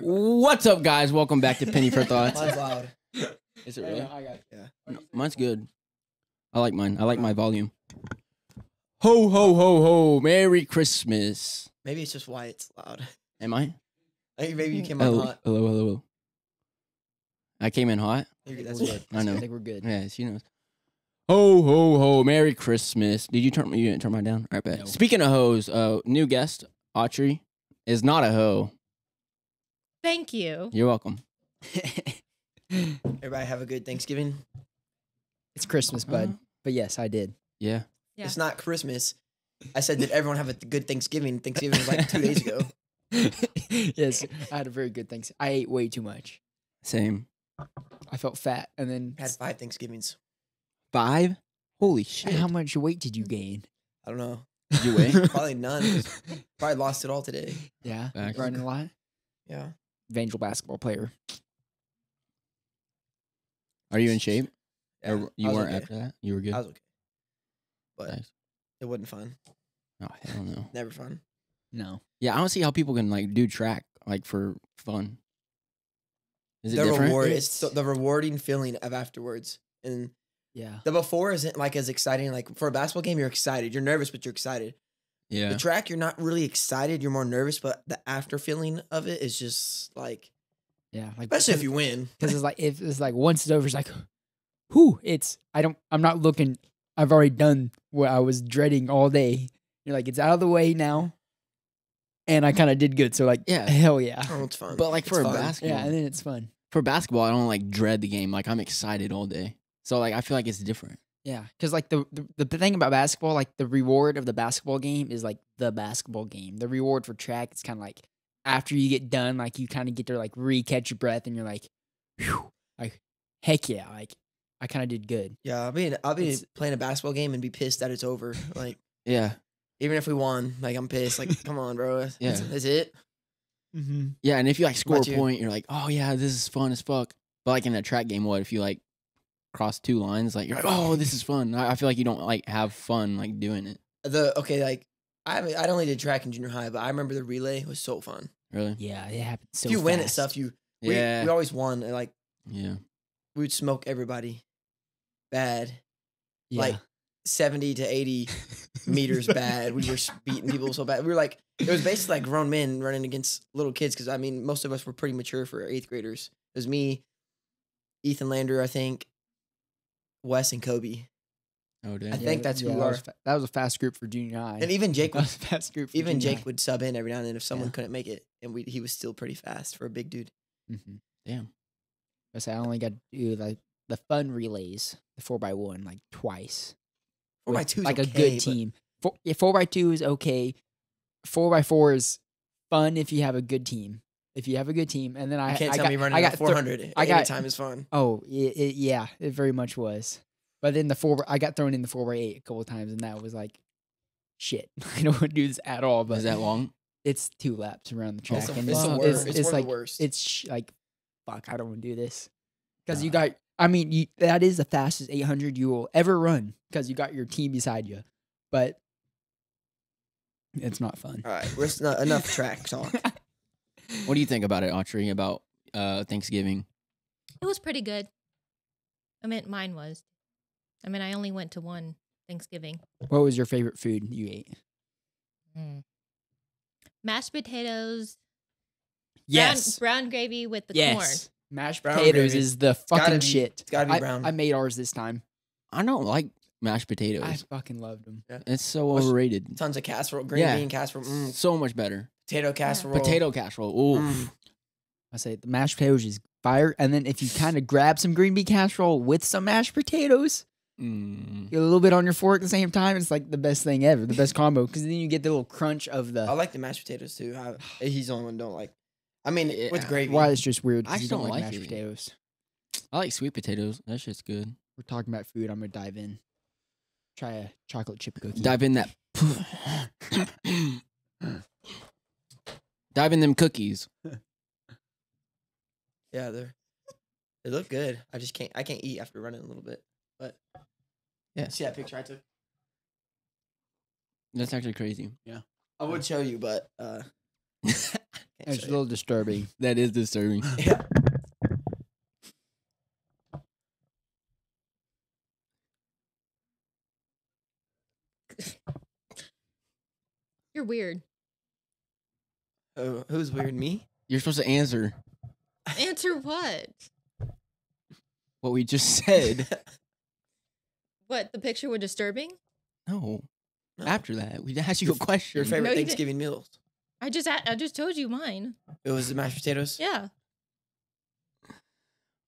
What's up, guys? Welcome back to Penny for Thoughts. Mine's loud. Is it really? I got yeah. No, mine's good. I like mine. I like my volume. Ho ho ho ho! Merry Christmas. Maybe it's just why it's loud. Am I? Think maybe you came in Hello, hot. hello, hello, hello. I came in hot. Maybe that's good. good. I know. I think we're good. Yeah, she knows. Ho ho ho! Merry Christmas. Did you turn? You didn't turn mine down. All right, bet. No. Speaking of hoes, uh, new guest Autry is not a hoe. Thank you. You're welcome. Everybody have a good Thanksgiving. it's Christmas, bud. Uh, But yes, I did. yeah. Yeah. It's not Christmas. I said, did everyone have a good Thanksgiving? Thanksgiving was like two days ago. yes, I had a very good Thanksgiving. I ate way too much. Same. I felt fat, and then Had five Thanksgivings. Five. Holy shit! how much weight did you gain? I don't know. Did you weigh? Probably none. Probably lost it all today. Yeah, Facts. running a lot. Yeah. Evangel basketball player. Are you in shape? yeah Or you weren't okay. after that. You were good. I was okay. But Nice. it wasn't fun. Oh hell no. Never fun. No, Yeah, I don't see how people can like do track like for fun. Is it the different? reward It's- it's the, the rewarding feeling of afterwards. And yeah, the before isn't like as exciting. Like for a basketball game, you're excited. You're nervous, but you're excited. Yeah. The track, you're not really excited. You're more nervous, but the after feeling of it is just like, yeah. Like especially if you win. because it's like if it's like once it's over, it's like, whew. It's I don't. I'm not looking. I've already done what I was dreading all day. You're like it's out of the way now, and I kind of did good. So like, Yeah. hell yeah, Oh, it's fun. But like It's for fun. basketball, yeah, and then it's fun. for basketball, I don't like dread the game. Like I'm excited all day. So like I feel like it's different. Yeah, because like the, the the thing about basketball, like the reward of the basketball game is like the basketball game. The reward for track is kind of like after you get done, like you kind of get to like re catch your breath, and you're like, Phew, like heck yeah, like I kind of did good. Yeah, I mean, I'll be It's- playing a basketball game and be pissed that it's over. Like Yeah. even if we won, like I'm pissed. Like come on, bro. That's, Yeah. that's it. Mm-hmm. Yeah, and if you like score a about you? point, you're like, oh yeah, this is fun as fuck. But like in a track game, what if you like cross two lines? Like you're like, oh, this is fun. I, I feel like you don't like have fun like doing it. The okay, like I haven't, I only did track in junior high, but I remember the relay was so fun. Really? Yeah, it happened so. if you win at fast. stuff, you we, Yeah. we always won. and, Like yeah. we would smoke everybody bad, yeah. like seventy to eighty meters bad. We were s- beating people so bad. We were like it was basically like grown men running against little kids because I mean most of us were pretty mature for eighth graders. It was me, Ethan Lander, I think, Wes and Kobe, Oh damn. I think that's who that was fa- that was a fast group for junior high. and even Jake would was fast group. For even junior Jake would sub in every now and then if someone Yeah. couldn't make it, and we he was still pretty fast for a big dude. Mm-hmm. Damn. I say I only got to do like the fun relays, the four by one, like twice. Four by two, like a okay, good but- team. Four, yeah, four by two is okay. Four by four is fun if you have a good team. If you have a good team, and then I You can't I tell got, me running I got got thir- four hundred. I got- time is fun. Oh, it, it, yeah, it very much was. But then the four, I got thrown in the four by eight a couple of times, and that was like, shit. I don't want to do this at all. But Is that long? It's two laps around the track, It's and it's worst. it's, It's, like it's sh- like, fuck, I don't want to do this because you got. I mean, you, that is the fastest 800 you will ever run because you got your team beside you, but it's not fun. all right. We're not, enough track talk. What do you think about it, Autry? About uh Thanksgiving? It was pretty good. I meant mine was. I mean, I only went to one Thanksgiving. What was your favorite food you ate? Mm. Mashed potatoes, Yes, brown gravy with the corn. Mashed Brown potatoes gravy. is the gotta fucking be- shit. It's gotta be I, brown. I made ours this time. I don't like mashed potatoes. I fucking loved them. Yeah. it's so overrated. Tons of casserole, green Yeah. bean casserole, mm, So much better. Potato casserole, Potato casserole. Ooh. Mm. I say the mashed potatoes is fire, and then if you kind of grab some green bean casserole with some mashed potatoes, Mm. get a little bit on your fork at the same time. It's like the best thing ever, the best combo, because then you get the little crunch of the. I like the mashed potatoes too. I, he's the only one don't like. I mean, with Yeah. gravy. Why it's just weird. I just don't don't like, like mashed it. potatoes. I like sweet potatoes. That shit's good. We're talking about food. I'm gonna dive in. Try a chocolate chip cookie. Dive in that. Dive in them cookies. Yeah, they're they look good. I just can't. I can't eat after running a little bit. But Yeah. see that picture I took. That's actually crazy. Yeah, I would show you, but uh, It's show a you. little disturbing. that is disturbing. Yeah. You're weird. Oh, who's weird? Me? You're supposed to answer Answer what? what we just said. What? The picture was disturbing? No. No. After that, we asked you a question. Your favorite No, you didn't. Thanksgiving meals? I just a- I just told you mine. It was the mashed potatoes. Yeah.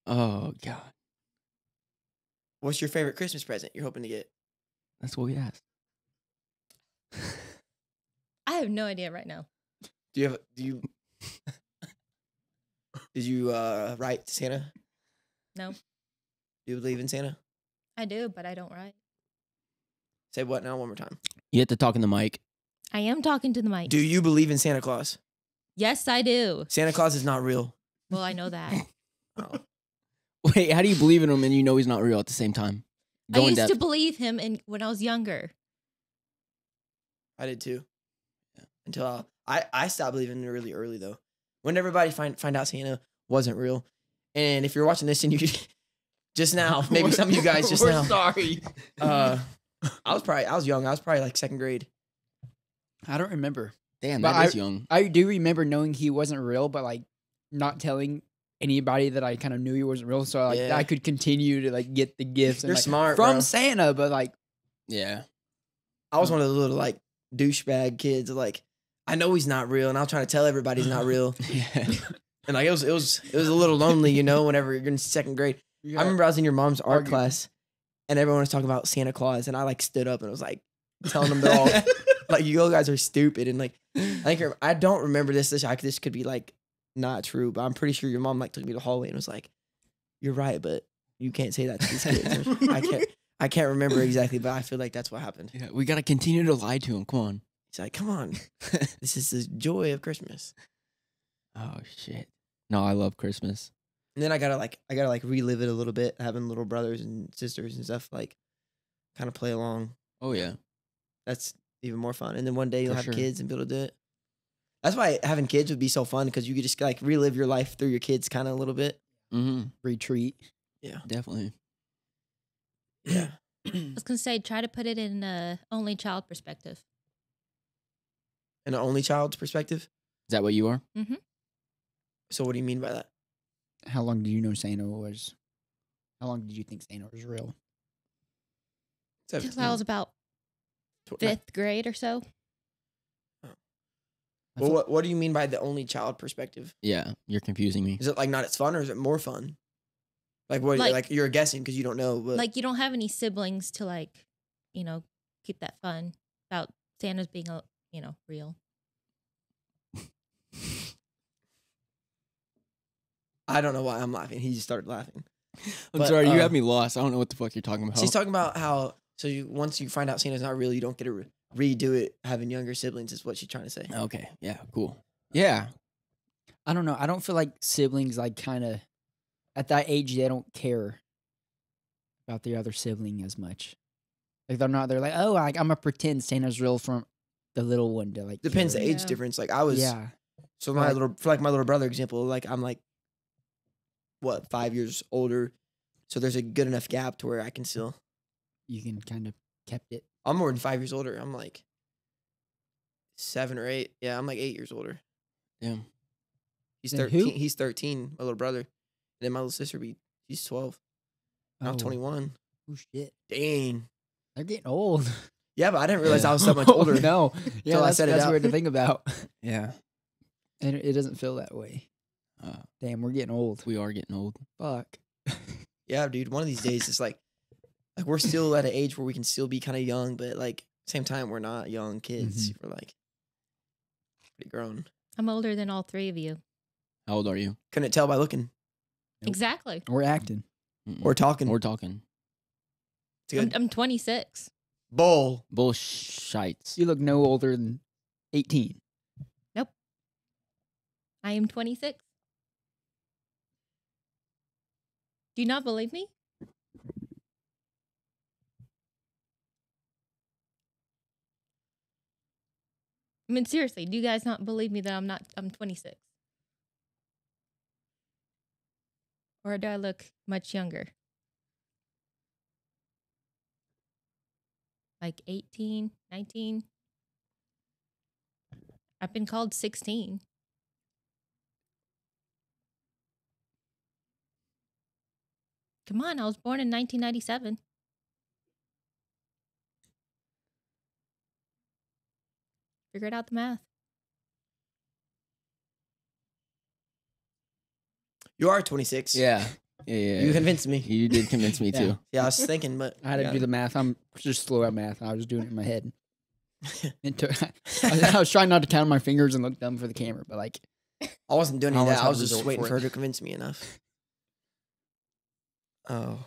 Oh god, What's your favorite Christmas present you're hoping to get? that's what we asked. I have no idea right now. Do you have? Do you? Did you uh, write to Santa? No. Do you believe in Santa? I do, but I don't write. Say what now? One more time. You have to talk in the mic. I am talking to the mic. Do you believe in Santa Claus? Yes, I do. Santa Claus is not real. Well, I know that. Oh. Wait, how do you believe in him and you know he's not real at the same time? I Go in used depth. to believe him in when I was younger. I did too. Until I, I I stopped believing really early though. When everybody find find out Santa wasn't real, and if you're watching this and you just now, maybe some of you guys just We're now. Sorry. Uh, I was probably I was young. I was probably like second grade. I don't remember. Damn, But that is I- young. I do remember knowing he wasn't real, but like not telling anybody that I kind of knew he wasn't real, so like Yeah. I could continue to like get the gifts. You're like, smart, from bro. Santa, but like Yeah. I was one of those little like douchebag kids. Like I know he's not real, and I'll try to tell everybody he's not real. Yeah. And like it was it was it was a little lonely, you know. Whenever you're in second grade, I remember I was in your mom's art Argue. class, and everyone was talking about Santa Claus, and I like stood up and was like telling them they're all like you guys are stupid, and like I think I don't remember this. This I, this could be like not true, but I'm pretty sure your mom like took me to the hallway and was like, "You're right, but you can't say that to these kids." I can't I can't remember exactly, but I feel like that's what happened. yeah. We gotta continue to lie to him. Come on. He's like, "Come on, this is the joy of Christmas." oh shit. No, I love Christmas. And then I gotta like I gotta like relive it a little bit, having little brothers and sisters and stuff like kind of play along. Oh yeah. That's even more fun. And then one day you'll For have sure. kids and be able to do it. That's why having kids would be so fun because you could just like relive your life through your kids kind of a little bit. Mm-hmm. retreat. Yeah. Definitely. Yeah. I was gonna say try to put it in a only child perspective. And an only child's perspective. Is that what you are? Mm-hmm. So what do you mean by that? How long do you know Santa was? How long did you think Santa was real? Till I was about fifth grade or so. I Well, what what do you mean by the only child perspective? Yeah. You're confusing me. Is it like not as fun or is it more fun? Like what? Like, Like- you're guessing because you don't know. But like you don't have any siblings to like, you know, keep that fun about Santa's being a you know real. I don't know why I'm laughing. He just started laughing. I'm But, sorry, you uh, have me lost. I don't know what the fuck you're talking about. She's talking about how so you once you find out Santa's not real, you don't get to re- redo it having younger siblings. Is what she's trying to say. okay. Yeah. Cool. Yeah. I don't know. I don't feel like siblings like kind of at that age they don't care about the other sibling as much. Like they're not. They're like, oh, like I'm gonna pretend Santa's real from the little one to like. Depends the age Yeah. difference. Like I was Yeah, so my Like- little for like my little brother example. Like I'm like what five years older, so there's a good enough gap to where I can still. you can kind of kept it. I'm more than five years older. I'm like seven or eight. Yeah, I'm like eight years older. Damn. He's Then who? thirteen. He's thirteen. My little brother. And then my little sister be she's twelve. I'm Oh. twenty one. Oh shit, Dang. they're getting old. Yeah, but I didn't realize Yeah. I was so much Oh, older. no, yeah, Till I that's, said it that's out. weird to think about. Yeah. and it doesn't feel that way. Uh, Damn, we're getting old. we are getting old. Fuck. Yeah, dude. One of these days, it's like, like we're still at an age where we can still be kind of young, but like same time, we're not young kids. We're like pretty grown. I'm older than all three of you. How old are you? Couldn't tell by looking Nope. Exactly. We're acting. Mm-mm. or talking. We're talking. it's good. I'm, I'm 26. Bull. Bullshites. You look no older than eighteen. Nope. I am 26. Do you not believe me? I mean, seriously, do you guys not believe me that I'm not? I'm 26, or do I look much younger? Like 18, 19. I've been called 16. Come on, I was born in 1997. Figured out the math. You are 26. Yeah. Yeah. yeah. You convinced me. You did convince me Yeah. too. Yeah, I was thinking, but I had to yeah. do the math. I'm just slow at math. I was doing it in my head. It took, I, was, I was trying not to count my fingers and look dumb for the camera, but like, I wasn't doing I any of always that. I have was a just result waiting for for it. her to convince me enough. Oh.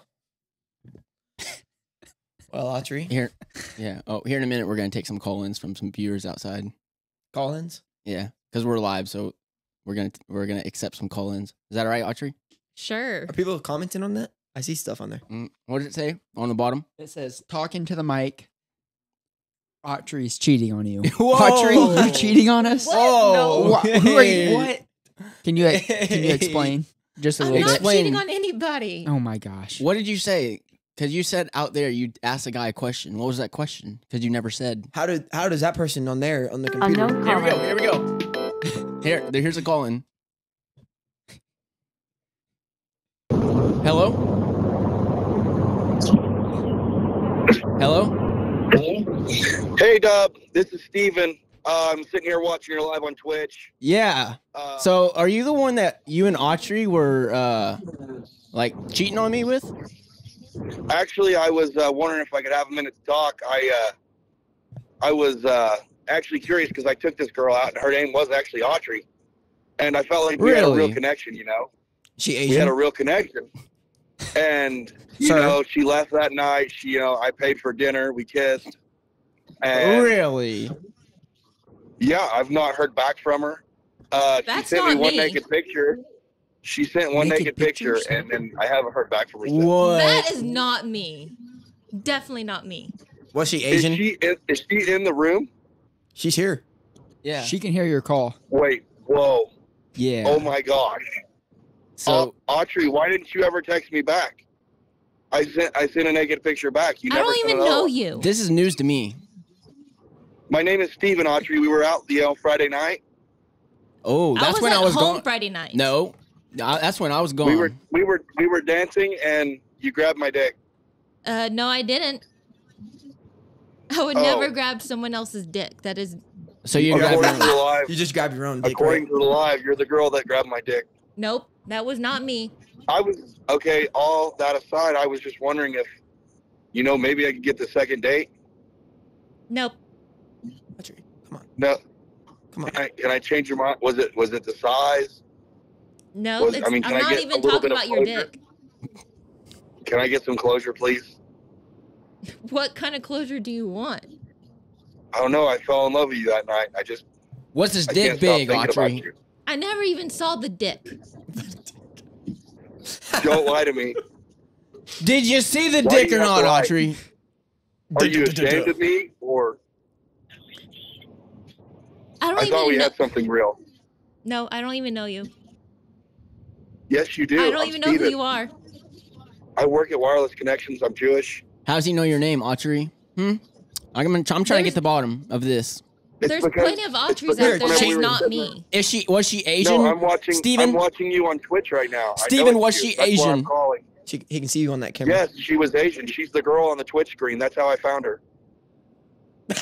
Well, Autry, Here. Yeah. Oh, here in a minute, we're gonna take some call-ins from some viewers outside. Collins. Yeah, because we're live, so we're gonna we're gonna accept some call-ins. Is that all right, Autry? Sure. Are people commenting on that? I see stuff on there. Mm, what did it say on the bottom? it says talking to the mic. Autry's cheating on you. Whoa. Autry, you cheating on us? What? Oh, No. Wha- who are you? What? Can you can you explain just a I'm little not bit? Explain. cheating on anybody. Oh my gosh! What did you say? Because you said out there you asked a guy a question. What was that question? Because you never said. How did how does that person on there on the computer? Here we go. Here we go. Here, there- here's a call in. Hello. Hello. Hey, Dub. This is Steven. Uh, I'm sitting here watching your live on Twitch. Yeah. Uh, So, are you the one that you and Autry were uh like cheating on me with? actually, I was uh, wondering if I could have a minute to talk. I uh, I was uh, actually curious because I took this girl out, and her name was actually Autry, and I felt like we had a real connection. You know, She we had a real connection. And you Sir. know, she left that night. She, you know, I paid for dinner. We kissed. And Really? Yeah, I've not heard back from her. Uh, That's she sent me one me. naked picture. She sent one Naked naked, picture, pictures? and then I haven't heard back from her. since. What? That is not me. Definitely not me. Was she Is Asian? she in, is she in the room? She's here. yeah. She can hear your call. Wait, whoa, yeah. oh my gosh, so Au- Autry, why didn't you ever text me back? I sent I sent a naked picture back. You I never don't even know you. this is news to me. My name is Steven Autry. We were out, you know, Friday night. Oh, that's was when at I was home gone. Friday night. No, I- that's when I was gone. We were we were we were dancing, and you grabbed my dick. Uh, no, I didn't. I would Oh. never grab someone else's dick. That is so you grabbed according to your the live, You just grabbed your own dick, according right? to the live, you're the girl that grabbed my dick. nope. That was not me. I was okay. All that aside, I was just wondering if, you know, maybe I could get the second date. Nope. Autry, Come on, No, come on. can I, can I change your mind? Was it was it the size? No, Was- I mean, can I'm I get a even little talking bit of about your closure? dick. Can I get some closure, please? What kind of closure do you want? I don't know. I fell in love with you that night. I just What's his I dick big, thinking about Autry? I never even saw the dick. Don't lie to me. Did you see the Why dick or not. Autry? Are you ashamed of me, or I don't I thought even we know. had something real? No, I don't even know you. Yes, you do. I don't I'm even know who you are. I work at Wireless Connections. I'm Jewish. How does he know your name, Autry? Hmm. I'm, I'm trying to get the bottom of this. It's There's because- plenty of it's Autries because out there. whenever That's not me. Is she? Was she Asian? No, I'm watching. Steven? I'm watching you on Twitch right now. I know Steven, it's was you. she That's why I'm Asian? calling. She, he can see you on that camera. Yes, she was Asian. She's the girl on the Twitch screen. That's how I found her.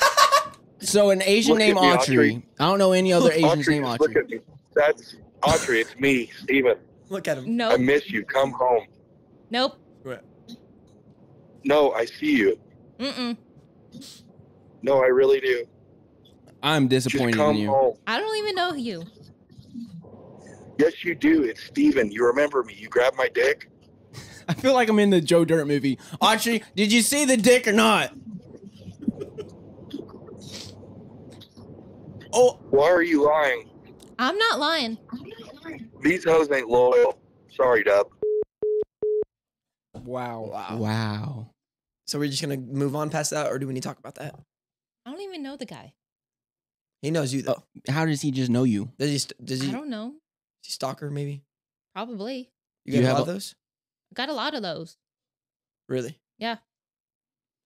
So an Asian Look at named me, Autry. Autry. I don't know any other Look, Asians Autry, named just Look at me. That's Autry. It's me, Steven. Look at him. No. I miss you. Come home. Nope. No, I see you. Mm-mm. No, I really do. I'm disappointed in you. home. I don't even know you. Yes, you do. It's Steven. You remember me. You grabbed my dick. I feel like I'm in the Joe Dirt movie. Autry, did you see the dick or not? Oh, Why are you lying? I'm not lying. These hoes ain't loyal. Sorry, Dub. Wow. wow. So we're just gonna move on past that, or do we need to talk about that? I don't even know the guy. He knows you though. How does he just know you? Does he? st- Does he? I don't know. Is he stalker maybe? Probably. You you got a have lot of a- those? Got a lot of those. Really? Yeah.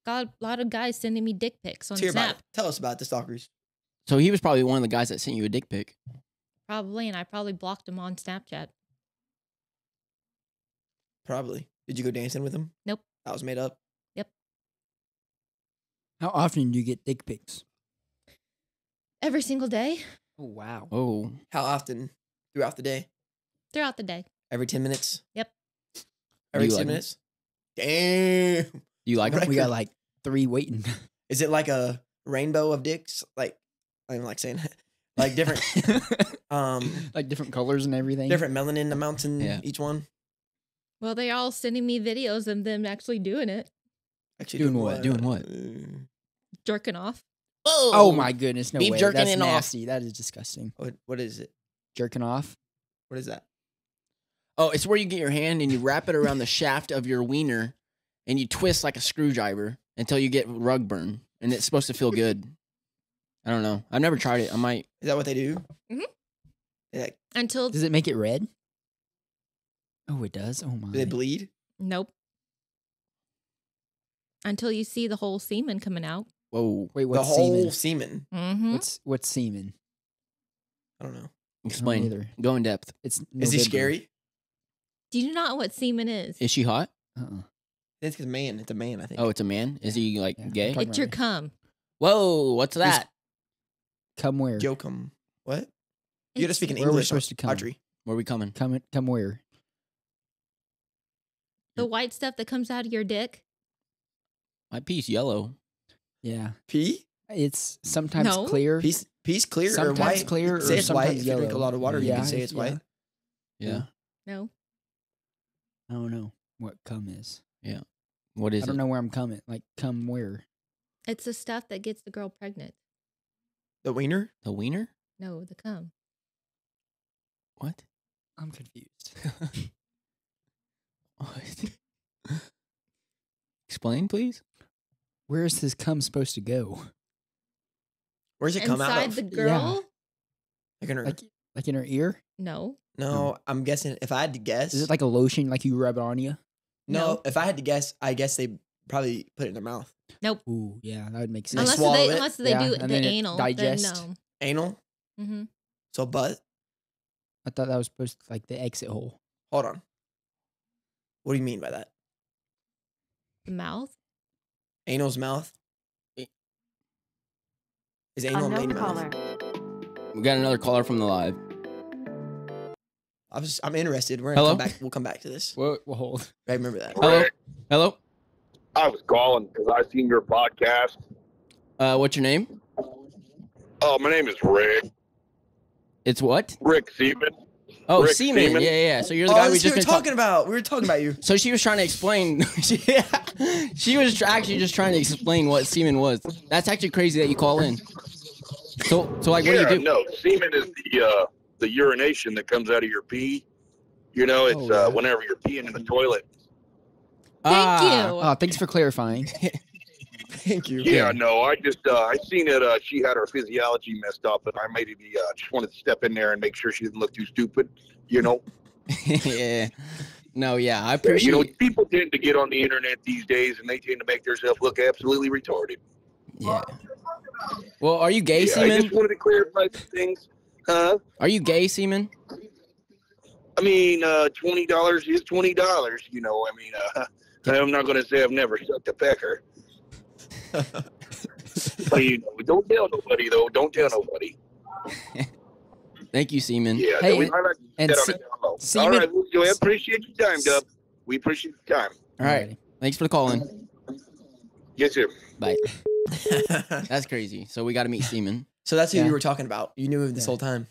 Got a lot of guys sending me dick pics on Let's hear about Snap. Tell us about the stalkers. So he was probably one of the guys that sent you a dick pic. Probably, and I probably blocked him on Snapchat. Probably. Did you go dancing with him? Nope. That was made up. Yep. How often do you get dick pics? Every single day Oh wow. Oh, How often throughout the day? throughout the day. Every ten minutes. Yep. Every you ten like 'em? minutes. Damn. do you like him? Right. We got like three waiting. Is it like a rainbow of dicks? Like I'm like saying that. Like different um like different colors and everything. different melanin amounts in Yeah. each one. Well, they're all sending me videos of them actually doing it, Actually Doing what? Doing what? Uh, jerking off. Oh my goodness, no Beef way. jerking That's it off. nasty. That is disgusting. What what is it? Jerking off. What is that? Oh, it's where you get your hand and you wrap it around the shaft of your wiener and you twist like a screwdriver until you get rug burn. And it's supposed to feel good. I don't know. I've never tried it. I might. Is that what they do? Mm-hmm. They, like, Until Does it make it red? Oh, it does. Oh my. do they bleed? nope. Until you see the whole semen coming out. Whoa. Wait, what's the what's whole semen? semen. Mm-hmm. What's what's semen? I don't know. I don't Explain. either. Go in depth. It's Is he November. scary? Do you not know what semen is? Is she hot? Uh-uh. It's a man. It's a man. I think. Oh, it's a man. Is he like Yeah. gay? Talking It's your about cum. Whoa. What's that? Come where? Jokum. What? You gotta It's- speak in Where we're English. supposed to come. Audrey. Where are we coming? Come come where? The white stuff that comes out of your dick. My piece yellow. Yeah. Pee? It's sometimes No. clear. Peace, peace clear Sometimes or white? clear You say or it's white. sometimes If you drink a yellow. lot of water, you Yeah, can say if- it's white. yeah. Yeah. No. I don't know what cum is. Yeah. What is I don't it? know where I'm coming. Like come where? It's the stuff that gets the girl pregnant. The wiener? The wiener? No, the cum. What? I'm confused. what? Explain, please. Where is this cum supposed to go? Where's it come out Inside of? the girl? Like in her- Like like in her ear? No. no, I'm guessing. If I had to guess, Is it like a lotion like you rub it on you? no? No. If I had to guess, I guess they probably put it in their mouth. Nope. Ooh, yeah, that would make sense. Unless swallow they it? unless they Yeah, do and the then it anal. digest. Then Anal. no. Mm-hmm. So butt. I thought that was supposed to like the exit hole. Hold on. What do you mean by that? The mouth. Anal's mouth. Is anal main mouth? caller. We got another caller from the live. I was. I'm interested. We're gonna Hello? come back. We'll come back to this. Well, well hold. I remember that. Hello? Rick, Hello. I was calling because I seen your podcast. Uh, what's your name? Oh, my name is Rick. It's what? Rick Seaman. Oh, Rick Seaman. Seaman. Yeah, yeah, yeah. So you're the oh, guy we just we were talking. talking about. We were talking about you. So she was trying to explain. yeah, she was actually just trying to explain what semen was. That's actually crazy that you call in. So, so like, what do you do? no, semen is the uh, the urination that comes out of your pee. You know, it's Oh, uh, whenever you're peeing in the toilet. Thank Ah, you. Oh, thanks for clarifying. Thank you. Yeah, no, I just uh, I seen it. Uh, she had her physiology messed up, and I maybe uh, just wanted to step in there and make sure she didn't look too stupid. You know, yeah. No, yeah, I Yeah, appreciate. you know, people tend to get on the internet these days, and they tend to make themselves look absolutely retarded. yeah. Well, are you gay, Yeah, I Seaman? just wanted to clarify some things. Huh? Are you gay, Seaman? I mean, uh, twenty dollars is twenty dollars. You know, I mean, uh, I'm not going to say I've never sucked a pecker. but you know, don't tell nobody though. Don't tell nobody. Thank you, Seaman. Yeah, Hey, we, I like to and get on Se- the down low. Seaman- right, well, Joey, I appreciate your time, Dub. We appreciate your time. All right. Thanks for the call in. Yes, sir. Bye. That's crazy. So we got to meet Seaman. so that's who Yeah. you were talking about. You knew him this Yeah. whole time.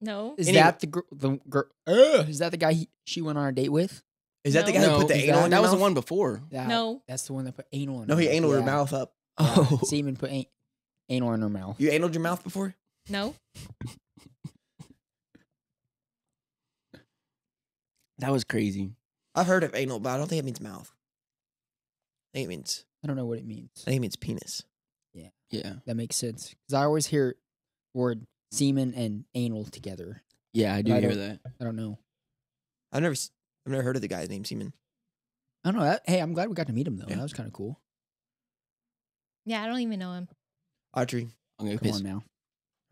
No. Is Anyway. that the girl? The girl? Uh, is that the guy he, she went on a date with? Is that the guy no, who put the is anal that- in that your was the one before. That- No. that's the one that put anal in. No, he mouth. anal her mouth up. Uh, oh, Seaman put an- anal in her mouth. You analed your mouth before? No. that was crazy. I've heard of anal, but I don't think it means mouth. I think it means I don't know what it means. I think it means penis. Yeah. Yeah. That makes sense because I always hear word semen and anal together. Yeah, I do I hear that. I don't know. I've never, s- I've never heard of the guy's name Seaman. I don't know. That, hey, I'm glad we got to meet him though. Yeah. That was kind of cool. Yeah, I don't even know him. Audrey, I'm gonna Come piss. on now.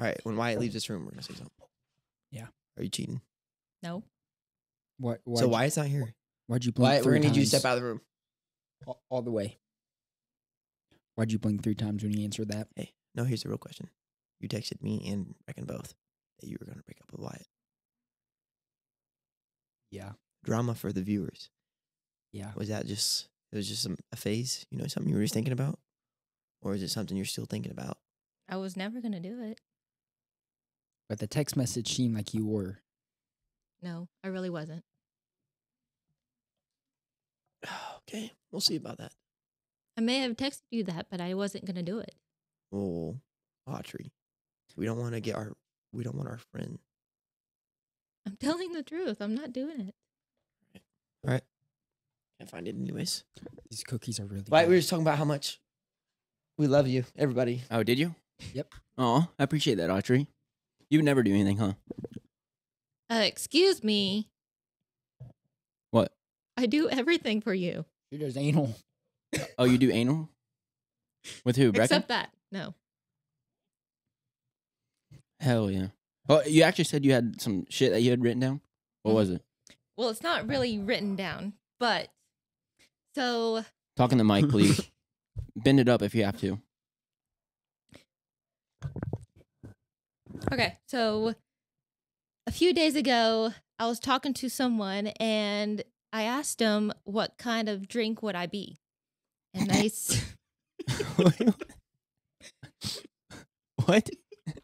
all right. When Wyatt leaves this room, we're gonna say something. Yeah. Are you cheating? No. What? Why'd so you, Wyatt's not here. Why'd you blink Wyatt, we're three gonna need you to times step out of the room. all, all the way? Why'd you blink three times when you answered that? Hey, no. Here's the real question. You texted me and Brecken both that you were gonna break up with Wyatt. Yeah. Drama for the viewers. Yeah. Was that just it was just some, a phase? You know, something you were just thinking about, or is it something you're still thinking about? I was never gonna do it. But the text message seemed like you were. No, I really wasn't. okay, we'll see about that. I may have texted you that, but I wasn't gonna do it. Oh, Audrey, we don't want to get our we don't want our friend. I'm telling the truth. I'm not doing it. All right. Can't find it anyways. These cookies are really. Right, we were just talking about how much we love you, everybody. Oh, did you? Yep. Oh, I appreciate that, Audrey. You would never do anything, huh? Uh, excuse me. What? I do everything for you She does anal. Oh, you do anal? With who? Brecken? except that. No. Hell yeah. Oh, you actually said you had some shit that you had written down. What Mhm. was it? Well, it's not really written down, but so Talking to Mike, please. Bend it up if you have to. Okay, so a few days ago, I was talking to someone and I asked them what kind of drink would I be, and they s- what?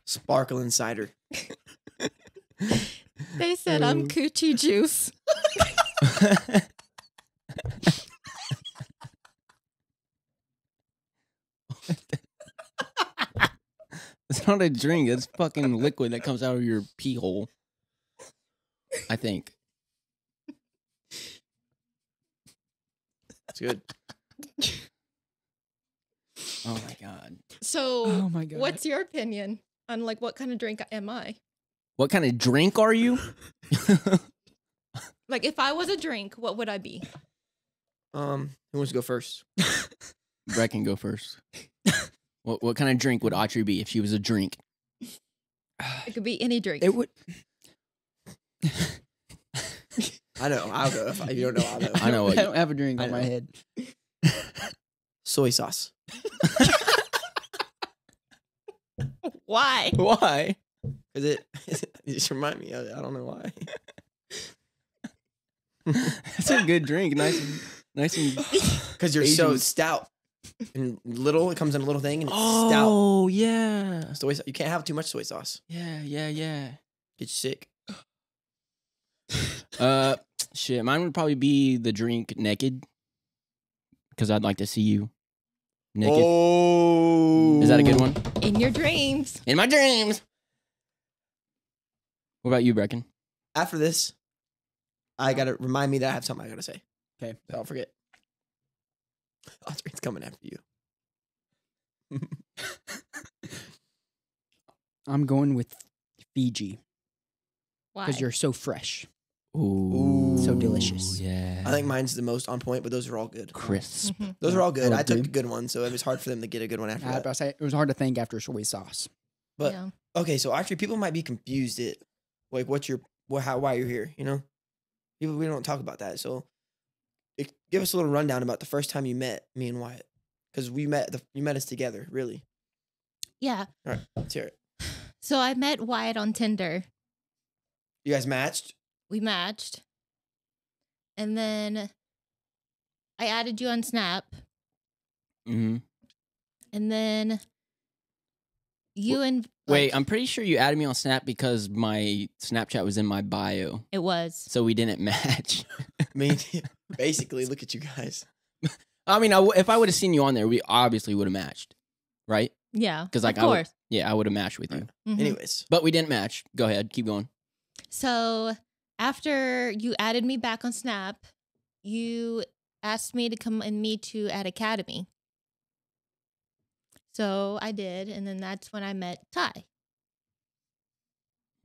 Sparkling cider. they said I'm uh. coochie juice. It's not a drink. It's fucking liquid that comes out of your pee hole. I think. It's good. Oh my god. So, Oh my god. what's your opinion on like what kind of drink am I? What kind of drink are you? Like, if I was a drink, what would I be? Um, who wants to go first? Brecken go first. What what kind of drink would Audrey be if she was a drink? It could be any drink. It would. I know. I'll go. If, if you don't know, I'll go. I know what I you- don't have a drink I on my head. Soy sauce. Why? Why? Is it? it just remind me. I, I don't know why. That's a good drink. Nice and nice and Because you're so stout and little. It comes in a little thing and it's stout. Oh yeah. Soy. sau- You can't have too much soy sauce. Yeah, yeah, yeah. Get you sick. Uh shit, mine would probably be the drink naked. Cause I'd like to see you naked. Oh, Is that a good one? In your dreams. In my dreams. What about you, Brecken? After this, I gotta remind me that I have something I gotta say. Okay. So I'll forget. Audrey's coming after you. I'm going with Fiji Why? because you're so fresh. Ooh, So delicious. Yeah. I think mine's the most on point, but those are all good. crisp. Mhm. Those are all good. I I took a good one, so it was hard for them to get a good one after I, that. I say it was hard to think after soy sauce. But yeah. okay, so actually, people might be confused. It like what's your what how why you're here? You know, people we don't talk about that. So, it, give us a little rundown about the first time you met me and Wyatt, because we met the you met us together. Really, Yeah. all right, let's hear it. So I met Wyatt on Tinder. You guys matched. We matched. And then I added you on Snap. hmm And then you and Wait, like, I'm pretty sure you added me on Snap because my Snapchat was in my bio, it was. so we didn't match. I mean, basically, look at you guys. I mean, I w- if I would have seen you on there, we obviously would have matched, right? Yeah. 'Cause, like, of I would- course. Yeah, I would have matched with you, Mhm. Anyways, but we didn't match. Go ahead, keep going. So after you added me back on Snap, you asked me to come and meet you at Academy. So I did, and then that's when I met Ty.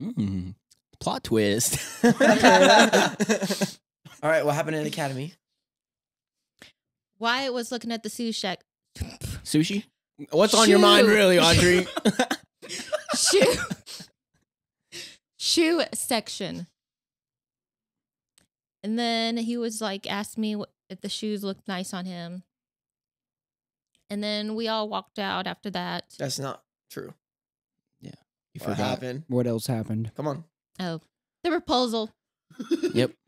Mm, plot twist. All right, what happened in the academy? Wyatt was looking at the sous chef. Sushi? What's on your mind, really, Audrey? shoe shoe section. And then he was like, asked me what, if the shoes looked nice on him. And then we all walked out after that. That's not true. you What forgot. happened? What else happened? Come on. Oh, the proposal Yep.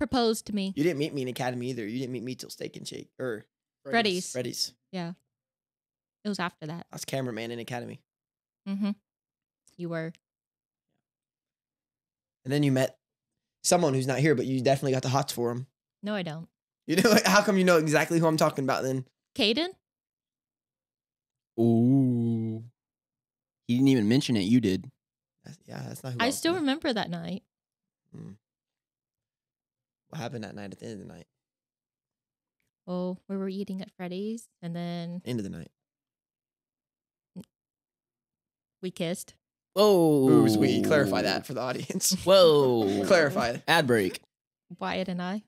proposed to me. You didn't meet me in academy either. You didn't meet me till Steak and Shake or Freddy's. Freddy's. Yeah. It was after that. I was cameraman in academy, Mm-hmm. You were. and then you met someone who's not here, but you definitely got the hots for him. No, I don't. You know how come you know exactly who I'm talking about? Then Caden? Ooh. He didn't even mention it. You did. that's, yeah, that's not who I was still with. remember that night. What happened that night at the end of the night. Well, we were eating at Freddy's and then End of the night. we kissed. Whoa. Ooh, sweet. Clarify that for the audience. Whoa. Clarify. Ad break. Wyatt and I.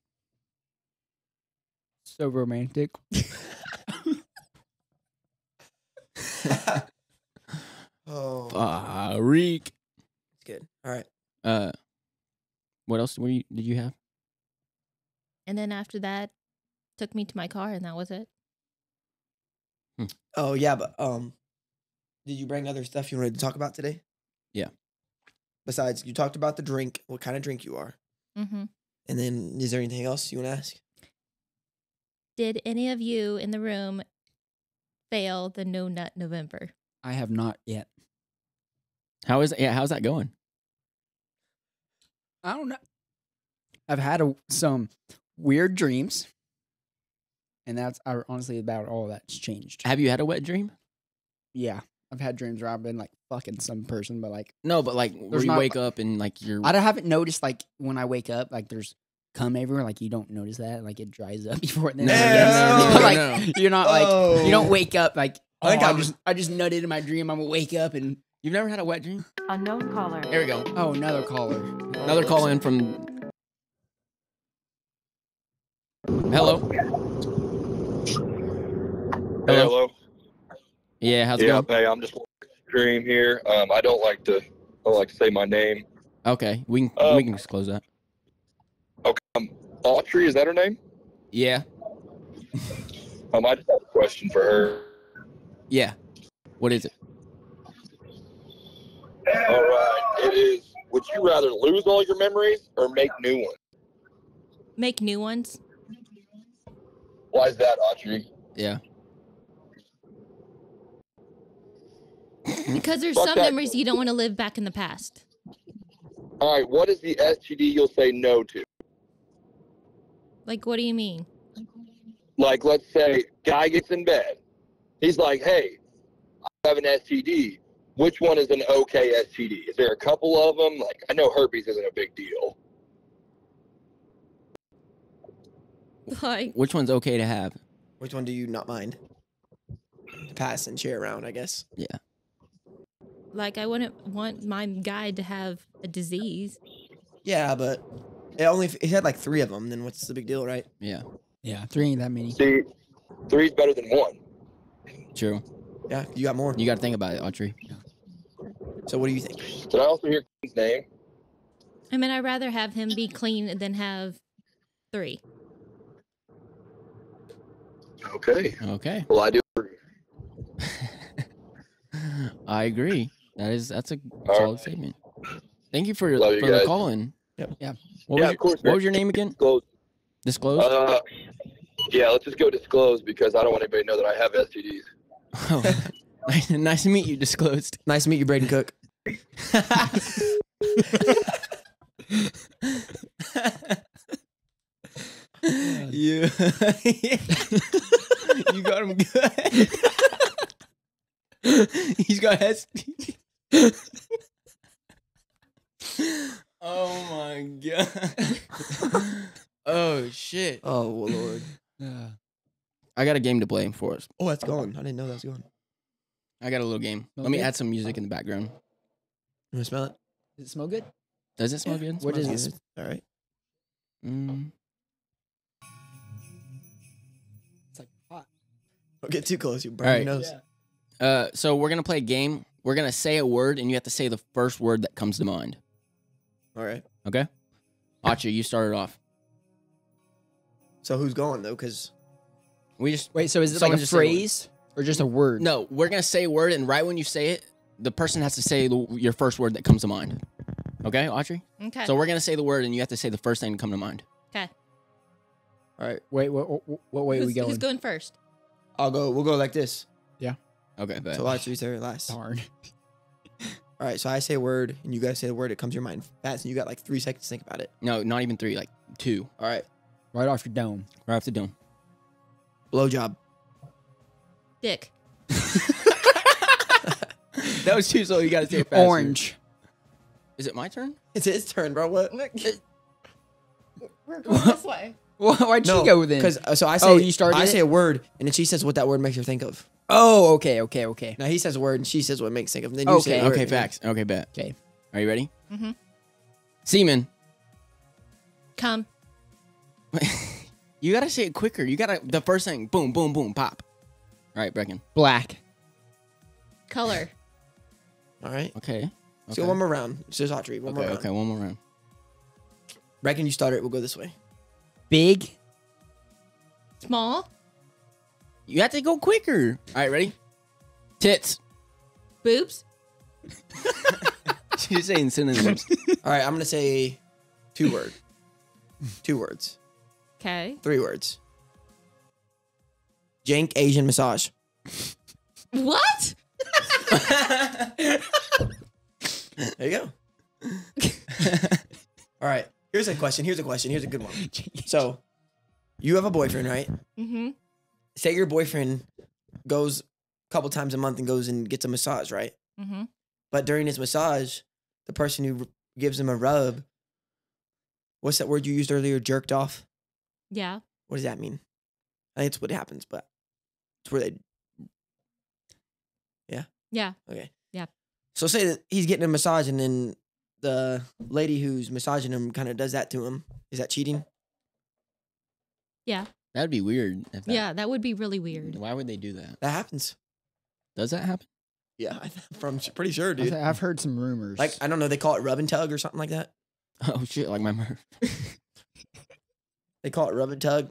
So romantic. oh, Farik. it's good. All right. Uh, what else were you, did you have? And then after that, took me to my car and that was it. Oh yeah, but um, did you bring other stuff you wanted to talk about today? Yeah. Besides, you talked about the drink, what kind of drink you are, Mm-hmm. and then is there anything else you want to ask? Did any of you in the room fail the No Nut November? I have not yet. How is yeah? How's that going? I don't know. I've had a, some weird dreams, and that's I, honestly about all that's changed. Have you had a wet dream? Yeah, I've had dreams where I've been like fucking some person, but like No, but like where you not- wake up and like you're. I haven't noticed like when I wake up, like there's cum everywhere. Like you don't notice that, like it dries up before then. No, no, no, like no. you're not like you don't Oh. wake up like. I think oh, I I'm- just I just nutted in my dream. I'm gonna wake up and You've never had a wet dream? Unknown caller. There we go. oh another caller. Another call in from. Hello. Hey, Hello. hello. Yeah, how's it Yeah, going? hey, I'm just stream here. Um, I don't like to. I don't like to say my name. Okay, we can Uh, we can disclose that. Okay. Um, Autry, is that her name? Yeah, Um, I just have a question for her. yeah. What is it? All right. It is. Would you rather lose all your memories or make new ones? Make new ones? Why is that, Audrey? Yeah. Because there's Fuck some that. memories you don't want to live back in the past. All right. What is the STD you'll say no to? Like, what do you mean? Like, let's say guy gets in bed. He's like, "Hey, I have an STD. Which one is an okay STD? Is there a couple of them? Like, I know herpes isn't a big deal. Like, Which one's okay to have? Which one do you not mind? Pass and share around, I guess. Yeah. like I wouldn't want my guy to have a disease. Yeah, but it only he had like three of them. Then what's the big deal, right? Yeah, Yeah, three ain't that many. See, three's better than one. true. Yeah, you got more. You got to think about it, Audrey. So what do you think? Did I also hear his name? I mean, I'd rather have him be clean than have three. Okay. Okay, Well, I do. agree. I agree. That is that's a All solid right. statement. Thank you for your Love you for the call in. Yep. Yeah. What Yeah, was of course, your, what man. was your name again? Disclose. Disclose. Uh, yeah, let's just go disclose because I don't want anybody to know that I have STDs. Oh, nice, nice to meet you. Disclosed. Nice to meet you, Braden Cook. you, you got him good. He's got head. oh my god. oh shit. Oh well, Lord. Yeah. I got a game to play for us. Oh, that's going. I didn't know that was going. I got a little game. Let me Okay. add some music in the background. You want to smell it? Does it smell good? Does it smell good? What Smells is good. All right. Mm. Don't get too close. You burn All right. your nose. Uh, so we're gonna play a game. We're gonna say a word, and you have to say the first word that comes to mind. All right. Okay. Acha, you started off. So who's going though? Because We just Wait, so is it like a just say phrase or just a word? no. We're gonna say a word, and right when you say it, the person has to say the, your first word that comes to mind. Okay, Audrey. Okay. So we're gonna say the word, and you have to say the first thing to come to mind. okay. all right, Wait, what, what, what way are we Who's, going? who's going first? I'll go. We'll go like this. Yeah. Okay, bet. So Archie's there last. All Darn. right. So I say a word, and you guys say the word. It comes to your mind fast, and you got like three seconds to think about it. no, not even three. Like two. All right. Right off your dome. Right off the dome. Blowjob. Dick. That was too slow. you gotta say it faster. Orange. Is it my turn? It's his turn, bro. What? We're going this way. Why- Why'd she go then? Because uh, so I say. Oh, you started I it? say a word, and then she says what that word makes her think of. Oh, okay, okay, okay. Now he says a word, and she says what makes her think of. And then you say Okay. a word, Okay, and facts. Okay, bet. Okay. Are you ready? Mhm. Semen. Come. you gotta say it quicker. You gotta the first thing. Boom, boom, boom, pop. All right, Brecken. Black. Color. All right. Okay. Let's okay. go one more round. Says Audrey. One Okay, more round. okay, one more round. Brecken you start it. We'll go this way. Big. Small. You have to go quicker. All right, ready? Tits. Boobs. She's saying synonyms. All right. I'm gonna say two word. two words. Okay. Three words. Jank Asian massage. What? There you go. All right. Here's a question. Here's a question. Here's a good one. So, you have a boyfriend, right? Mm-hmm. Say your boyfriend goes a couple times a month and goes and gets a massage, right? Mm-hmm. But during his massage, the person who gives him a rub, what's that word you used earlier? Jerked off. Yeah. What does that mean? I think it's what happens, but it's where they. Yeah. Yeah. Okay. Yeah. So say that he's getting a massage and then the lady who's massaging him kind of does that to him. Is that cheating? Yeah. That'd be weird. if that- Yeah. That would be really weird. Why would they do that? That happens. Does that happen? Yeah, I- from pretty sure, dude. I've, I've heard some rumors. Like I don't know, they call it rub and tug or something like that. Oh shit! Like my mother. They call it rub and tug.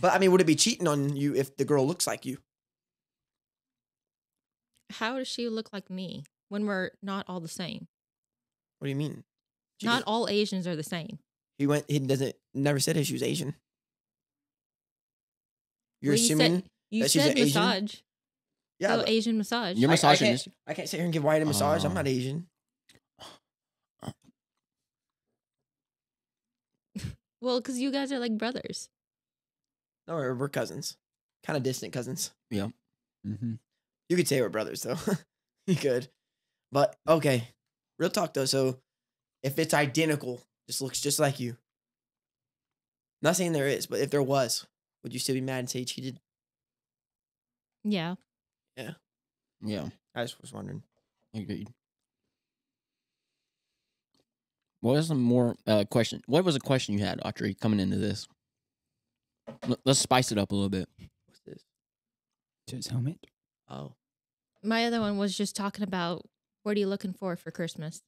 But I mean, would it be cheating on you if the girl looks like you? How does she look like me when we're not all the same? What do you mean? She Not just- all Asians are the same. He went. He doesn't. Never said she was Asian. You're Well, you said- assuming. You that she's said an Asian? massage. yeah. so Asian massage. You're I- I, massaging can't. I can't sit here and give Wyatt a massage. I'm Oh. not Asian. well, because you guys are like brothers. No, we're, we're cousins. Kind of distant cousins. hmm You could say we're brothers though. you could. But okay. Real talk though. So if it's identical, just looks just like you. Not saying there is, but if there was, would you still be mad and say he cheated? Yeah. Yeah, Yeah. I just was wondering. agreed. What was the more uh, question? What was a question you had, Audrey, coming into this? L- Let's spice it up a little bit. What's this? To his helmet. Oh. My other one was just talking about what are you looking for for Christmas?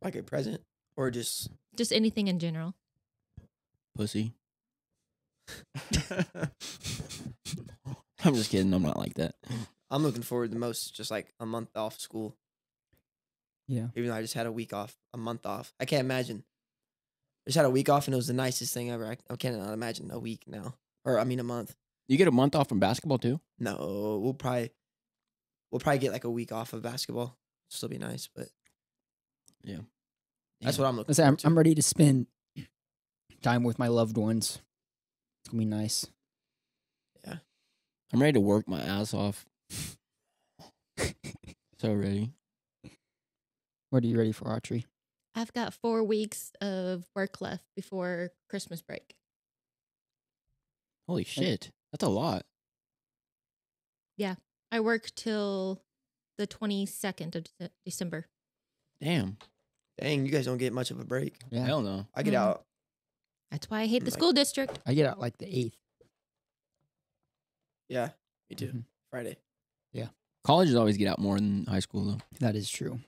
Like a present? Or just Just anything in general. Pussy. I'm just kidding. I'm not like that. I'm looking forward the most just like a month off school. Yeah. Even though I just had a week off, a month off. I can't imagine. I just had a week off and it was the nicest thing ever. I, I cannot imagine a week now. Or I mean a month. You get a month off from basketball too. No, we'll probably we'll probably get like a week off of basketball. Still be nice, but yeah, that's what I'm looking Listen, I'm, to. I'm ready to spend time with my loved ones. It's gonna be nice. Yeah, I'm ready to work my ass off. so ready. What are you ready for, Autry? I've got four weeks of work left before Christmas break. Holy shit, that's a lot. I work till the 22nd of Dece- December. Damn. Dang, you guys don't get much of a break. Yeah. Hell no. I get Mhm. out. That's why I hate the Like- school district. I get out like the eighth. Yeah, me too. Mhm. Friday. Colleges always get out more than high school though. That is true.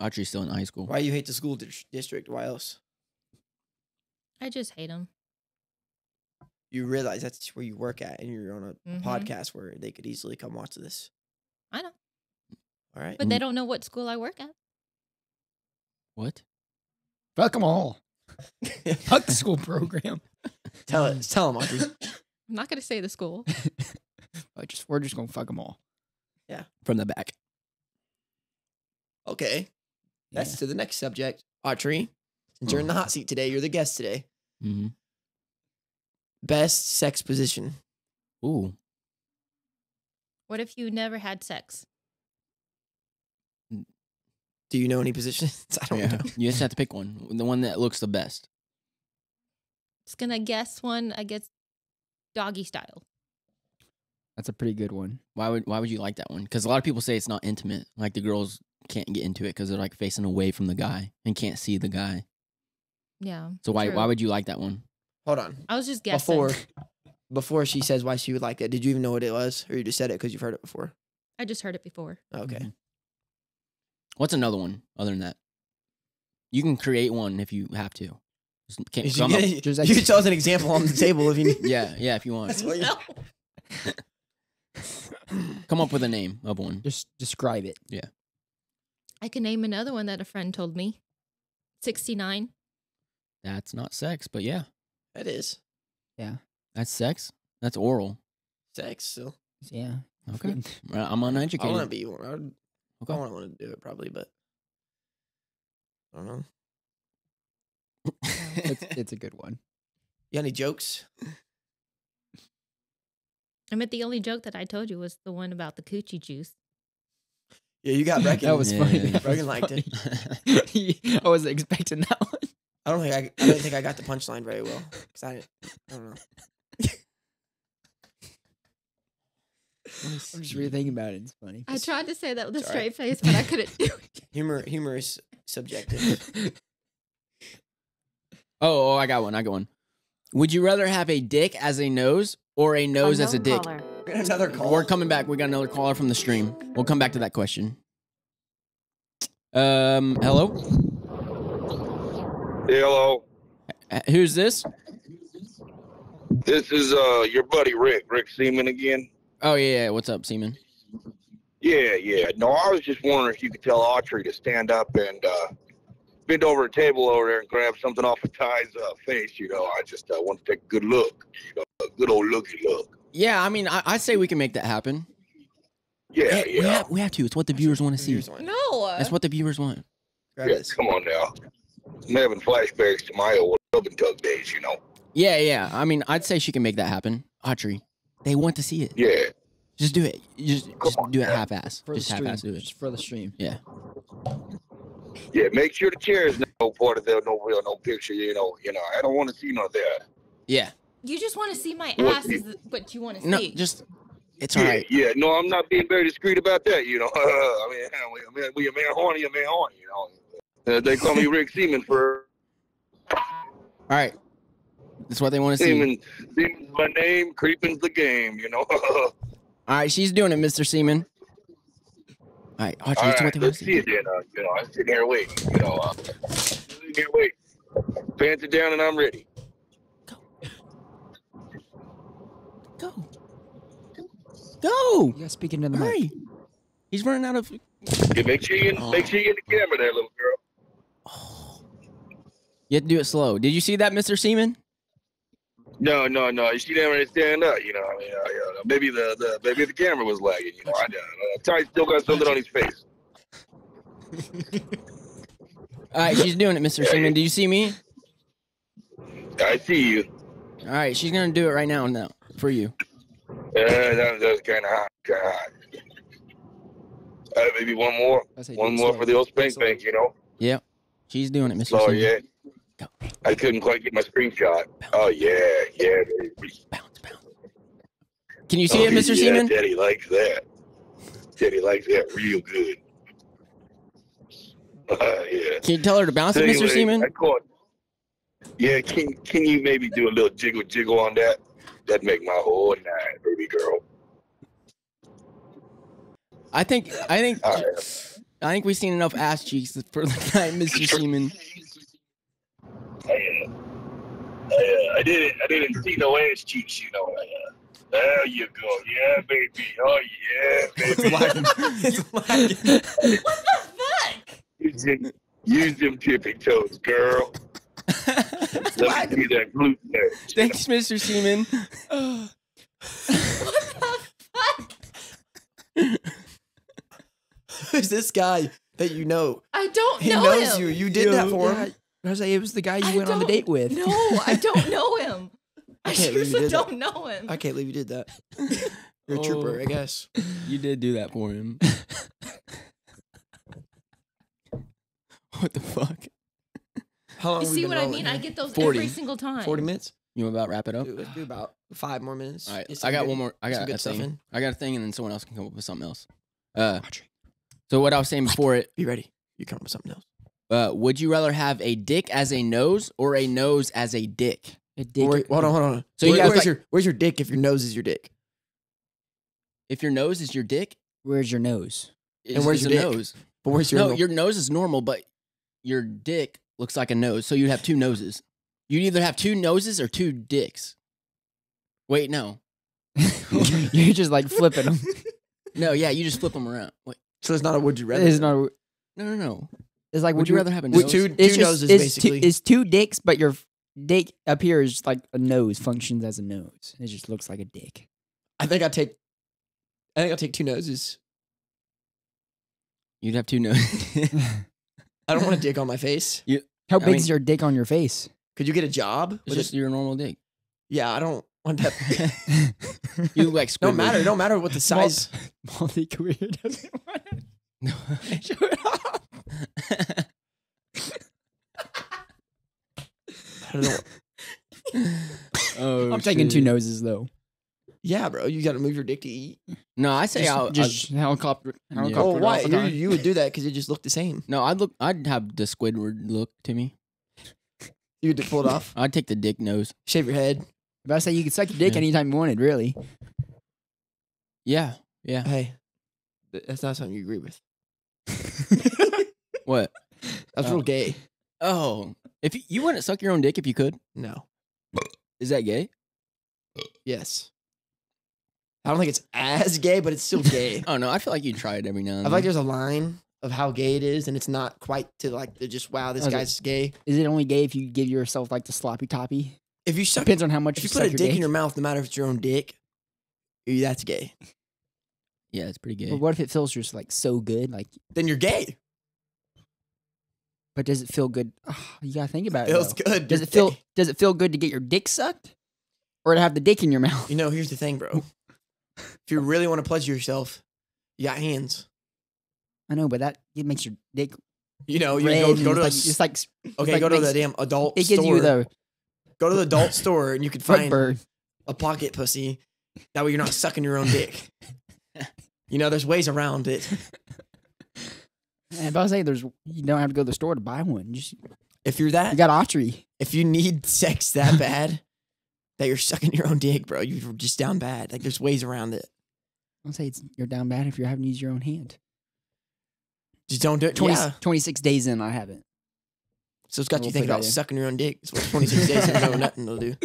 Audrey's still in high school. Why you hate the school dis- district? Why else? I just hate them. You realize that's where you work at, and you're on a Mhm. podcast where they could easily come watch this. I know, All right. but they don't know what school I work at. What? Fuck them all. Fuck the school program. tell it. Tell them, Audrey. I'm not gonna say the school. I just we're just gonna fuck them all. Yeah, from the back. Okay. That's Yeah. to the next subject. Audrey, since you're in the hot seat today, you're the guest today. Mm-hmm. Best sex position. Ooh. What if you never had sex? Do you know any positions? I don't Yeah. know. You just have to pick one. The one that looks the best. It's gonna guess one. I guess doggy style. That's a pretty good one. Why would why would you like that one? Because a lot of people say it's not intimate. Like the girls can't get into it because they're like facing away from the guy and can't see the guy. Yeah. So why true. why would you like that one? Hold on. I was just guessing. Before before she says why she would like that, did you even know what it was? Or you just said it because you've heard it before? I just heard it before. Okay. Mhm. What's another one other than that? You can create one if you have to. Just can't You, come up- can- Just you can tell us an example on the table if you need. yeah, yeah, if you want. That's what. Come up with a name of one. Just describe it. Yeah. I can name another one that a friend told me. 69. That's not sex, but yeah. That is Yeah. That's sex. That's oral. sex. So Yeah. Okay. Fucking- Well, I'm I uneducated. want to be one. I, would, Okay. I want to do it probably, but I don't know. It's it's a good one. You got any jokes? I meant the only joke that I told you was the one about the coochie juice. Yeah, you got Brecken. That was Yeah, funny. yeah, yeah. That was Brecken liked it. funny. I wasn't expecting that one. I don't think I. I don't think I got the punchline very well. Cause I, didn't- I don't know. I'm just really thinking about it. It's funny. I tried to say that with a It's all right. straight face, but I couldn't do it. Humor, humor is subjective. oh, oh, I got one. I got one. Would you rather have a dick as a nose or a nose as a dick? We got another call. We're coming back. We got another caller from the stream. We'll come back to that question. Um, hello. Hello. Uh, Who's this? This is uh your buddy Rick, Rick Seaman again. Oh yeah, yeah. What's up, Seaman? Yeah, yeah. No, I was just wondering if you could tell Autry to stand up and uh, bend over a table over there and grab something off of Ty's uh, face. You know, I just uh, want to take a good look. You know, a good old looky look. Yeah, I mean, I, I say we can make that happen. Yeah, Hey, yeah. We have, we have to. It's what the viewers want to see. No. That's what the viewers want. Grab yeah, this. come on now. I'm having flashbacks to my old rub and tug days, you know. Yeah, yeah. I mean, I'd say she can make that happen. Audrey, they want to see it. Yeah. Just do it. You Just, just on, do it man. half-ass. For Just the stream. half-ass do it. Just for the stream. Yeah. Yeah, make sure the chair is no part of there, no real, no picture. You know, you know. I don't want to see none of that. Yeah. You just want to see my ass the- is what you want to No, see. just it's yeah, all right. yeah. No, I'm not being very discreet about that. You know, I mean, I mean, we a man horny, a man horny. You know, uh, they call me Rick Seaman for All right. That's what they want to see. Seaman. Seaman's my name. Creeping's the game. You know. All right, she's doing it, Mr. Seaman. All right, Audrey, All that's what right, they let's to see see. it then. Uh, you know, I'm sitting here waiting. You know, uh, sitting here waiting. Pants it down and I'm ready. Go. Go. You guys speaking to the mic. He's running out of. Yeah, make sure you make sure you get the camera there, little girl. Oh. You have to do it slow. Did you see that, Mr. Seaman? No, no, no. You see them when they stand up. You know, I mean, uh, yeah, maybe the, the maybe the camera was lagging. You know, I, uh, Ty still got something on his face. All right, she's doing it, Mr. Seaman. Did you see me? I see you. All right, she's gonna do it right now. Now for you. Yeah, that, that's kind of hot. Kind of hot. Uh, maybe one more. One more slow. for the old Do spank bank. You know. Yep, she's doing it, Mr. So Seaman. yeah, Go. I couldn't quite get my screenshot. Oh yeah, yeah. baby. Bounce, bounce. Can you see oh, it, Mr. yeah, Seaman? Daddy likes that. Daddy likes that real good. Uh, yeah. Can you tell her to bounce it, Anyway, Mr. Seaman? I caught- Yeah, can can you maybe do a little jiggle jiggle on that? That'd make my whole night, baby girl. I think I think right. I think we've seen enough ass cheeks for the night, Mr. Seaman. I, uh, I, uh, I didn't I didn't see no ass cheeks, you know. I, uh, there you go, yeah, baby. Oh yeah, baby. It's lagging. What the fuck? use, them, use them tippy toes, girl. Let me see that glute there. Thanks, Mr. Seaman. What the fuck? Who's this guy that you know? I don't He know knows him. you. You did that for yeah. him. I was like, it was the guy you I went on the date with. No, I don't know him. I I can't believe you seriously don't know him. I can't believe you did that. You're a trooper, Oh. I guess. You did do that for him. what the fuck? How long You see what I rolling mean? I get those 40. every single time. 40 minutes? You about wrap it up? Dude, let's do about five more minutes. All right, I got some one more. I got a thing. in. I got a thing, and then someone else can come up with something else. Uh, so what I was saying before it, Be ready. You come up with something else. uh, would you rather have a dick as a nose or a nose as a dick? A dick. Wait, hold on, hold on. So So you guys where's like- your where's your dick if your nose is your dick? If your nose is your dick, Where's your nose? is, where's your dick? nose? But where's your no, no- your nose is normal, but your dick looks like a nose. So you'd have two noses. You'd either have two noses or two dicks. Wait, no, You're just like flipping them. no, yeah, you just flip them around. Wait, So it's not a would you rather. It's not. A, no, no, no. It's like Would you rather have a nose? two- It's just noses, it's basically. Two, it's two dicks, but your dick appears like a nose. Functions as a nose. It just looks like a dick. I think I take I think I'll take two noses. You'd have two noses. I don't want a dick on my face. How I big mean- is your dick on your face? Could you get a job? it's with just it? your normal dick. yeah, I don't want that. You look like no matter. No matter what the size. Multi career doesn't want to. No. I don't know. oh, I'm taking two shit. noses though. Yeah, bro. You got to move your dick to eat. No, I say Just, I'll, just helicopter. helicopter Oh, why? You, you would do that because it just looked the same. No, I'd look. I'd have the Squidward look to me. You would pull it off, I'd take the dick nose. shave your head. But I say you could suck your dick Yeah. anytime you wanted. Really? Yeah, yeah. Hey, th- that's not something you agree with. What? That's Oh. real gay. Oh, if you, you wouldn't suck your own dick if you could, No. is that gay? Yes. I don't think it's as gay, but it's still gay. Oh no, I feel like you try it every now and I then. feel like there's a line of how gay it is, and it's not quite to like the just wow, this Okay. guy's gay. Is it only gay if you give yourself like the sloppy toppy? If you suck, Depends on how much if you, you put suck a your dick dick. in your mouth, no matter if it's your own dick, that's gay. yeah, it's pretty gay. But what if it feels just like so good? Like, Then you're gay. but does it feel good? Ah, you gotta think about it. Feels though. good. Does it feel? gay. Does it feel good to get your dick sucked, or to have the dick in your mouth? You know, here's the thing, bro. if you really want to pleasure yourself, you got hands. I know, but that it makes your dick You know, you red. go, and go to a, it's like, it's like s- okay, go to the damn adult it gives store. you the go to the adult store and you can fuck find bird. a pocket pussy. That way you're not sucking your own dick. you know, there's ways around it. And if I say there's, you don't have to go to the store to buy one. Just If you're that, you got Autry. if you need sex that bad that you're sucking your own dick, bro, you're just down bad. Like there's ways around it. I'll say it's you're down bad if you're having to use your own hand. Just don't do it. 20, yeah. 26 days in, I haven't. So it's got We'll you thinking about in. sucking your own dick. It's what 26 days and no nothing to do.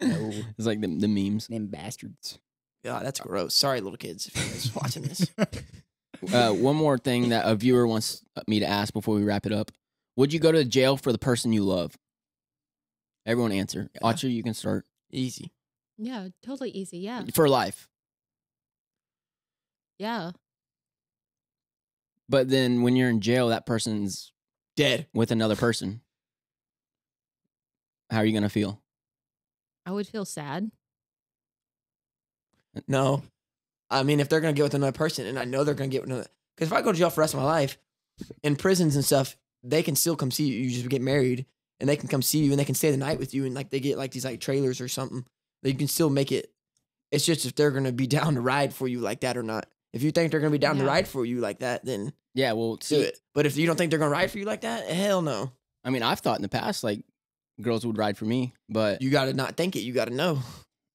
No, It's like the, the memes. them bastards. Yeah, that's gross. Sorry, little kids, if you guys watching this. Uh, one more thing that a viewer wants me to ask before we wrap it up: Would you go to jail for the person you love? Everyone answer. Yeah. Archer, you can start Easy. Yeah, totally easy. Yeah. for life. Yeah. But then when you're in jail, that person's Dead. with another person. How are you gonna feel? I would feel sad. No. I mean, if they're gonna get with another person, and I know they're gonna get with another, because if I go to jail for the rest of my life, in prisons and stuff, they can still come see you. You just get married, and they can come see you, and they can stay the night with you, and like they get like these like trailers or something. They can still make it. It's just if they're gonna be down to ride for you like that or not. If you think they're gonna be down to ride for you like that, then Yeah, well, do see, it. But if you don't think they're gonna ride for you like that, hell no. I mean, I've thought in the past like girls would ride for me, but You gotta not think it. You gotta know.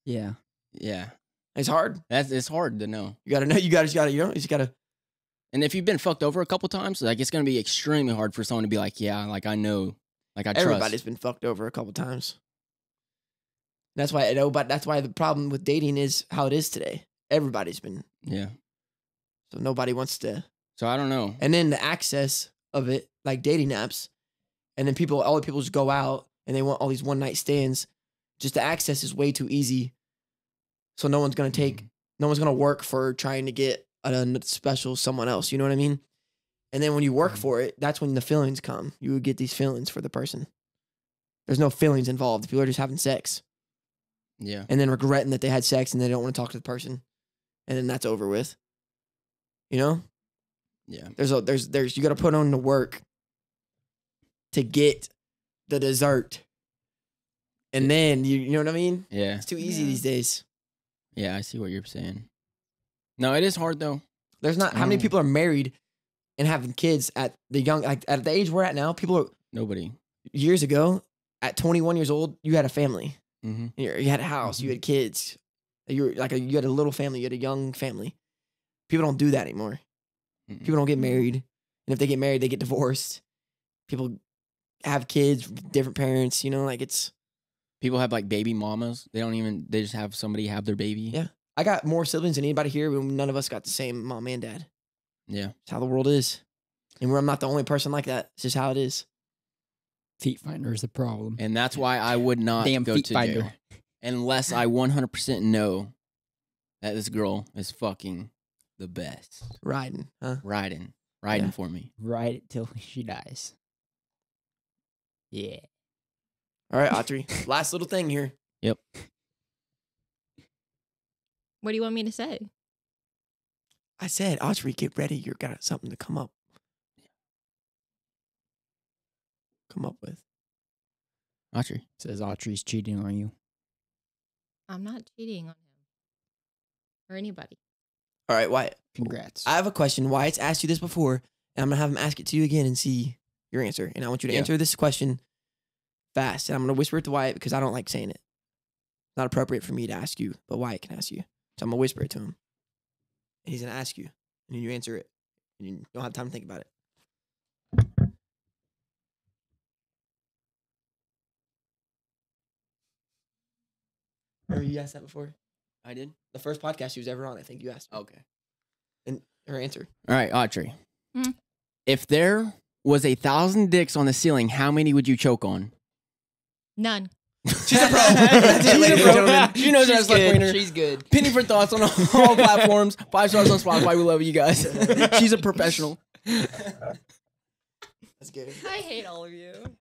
Yeah. yeah, It's hard. that's it's hard to know. You gotta know. You gotta. You gotta. You know. You just gotta. And if you've been fucked over a couple times, like it's gonna be extremely hard for someone to be like, yeah, like I know, like I trust. Everybody's been fucked over a couple times. That's why I know, but that's why the problem with dating is how it is today. Everybody's been Yeah. so nobody wants to. So I don't know. And then the access of it, like dating apps, and then people, all the people just go out and they want all these one night stands. Just the access is way too easy. So no one's gonna take, no one's gonna work for trying to get a special someone else. You know what I mean? And then when you work Mhm. for it, that's when the feelings come. You would get these feelings for the person. There's no feelings involved. People are just having sex Yeah. and then regretting that they had sex and they don't want to talk to the person, and then that's over with. You know, Yeah. there's a there's there's you got to put on the work to get the dessert, and then you you know what I mean. Yeah. It's too easy Yeah. these days. Yeah. I see what you're saying. No, it is hard though. There's not how many Mm. people are married and having kids at the young like at the age we're at now. People are Nobody. years ago at 21 years old, you had a family. Mm-hmm. You you had a house, you had kids. You were like a, you had a little family, you had a young family. People don't do that anymore. People don't get married, and if they get married, they get divorced. People have kids, different parents. You know, like it's. People have like baby mamas. They don't even. They just have somebody have their baby. Yeah. I got more siblings than anybody here, but none of us got the same mom and dad. Yeah. It's how the world is, and we're, I'm not the only person like that. It's just how it is. Feet finder is the problem. And that's why I would not Damn go feet to finder. jail unless I 100% know that this girl is fucking the best. Riding, huh? Riding, riding Yeah. for me. Ride it till she dies. Yeah. All right, Autry. last little thing here. Yep. What do you want me to say? I said, Autry, get ready. You got something to come up. Come up with. Autry. Says Autry's cheating on you. I'm not cheating on him or anybody. All right, Wyatt. Congrats. I have a question. Wyatt's asked you this before, and I'm gonna have him ask it to you again and see your answer. And I want you to Yeah. answer this question fast. And I'm gonna whisper it to Wyatt because I don't like saying it. It's not appropriate for me to ask you, but Wyatt can ask you. So I'm gonna whisper it to him. And he's gonna ask you. And then you answer it. And you don't have time to think about it. Remember you asked that before? I did. The first podcast she was ever on, I think you asked. me. Okay. And her answer. All right, Autry. Hmm? If there was a thousand dicks on the ceiling, how many would you choke on? None. She's a pro. That's it, ladies and gentlemen. She knows her She's slut good. She's good. Penny for thoughts on all platforms. Five stars on Spotify. We love you guys. She's a professional. That's good. I hate all of you.